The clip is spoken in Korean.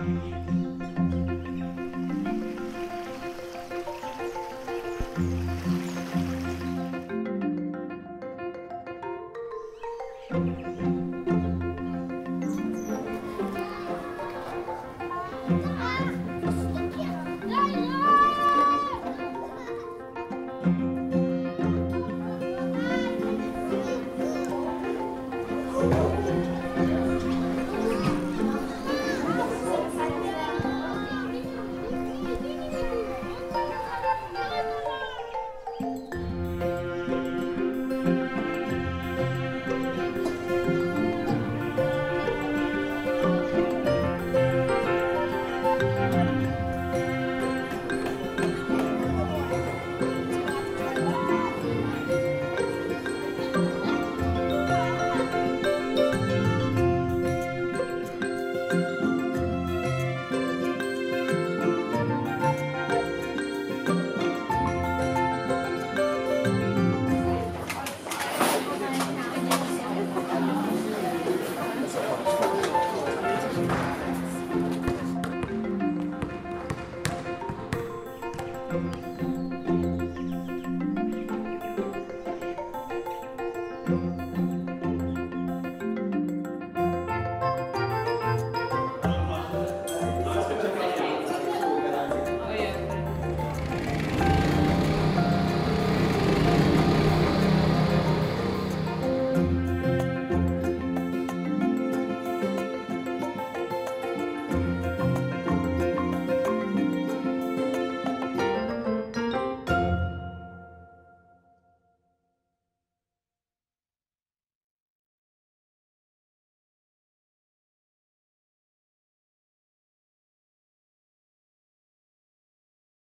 아! Música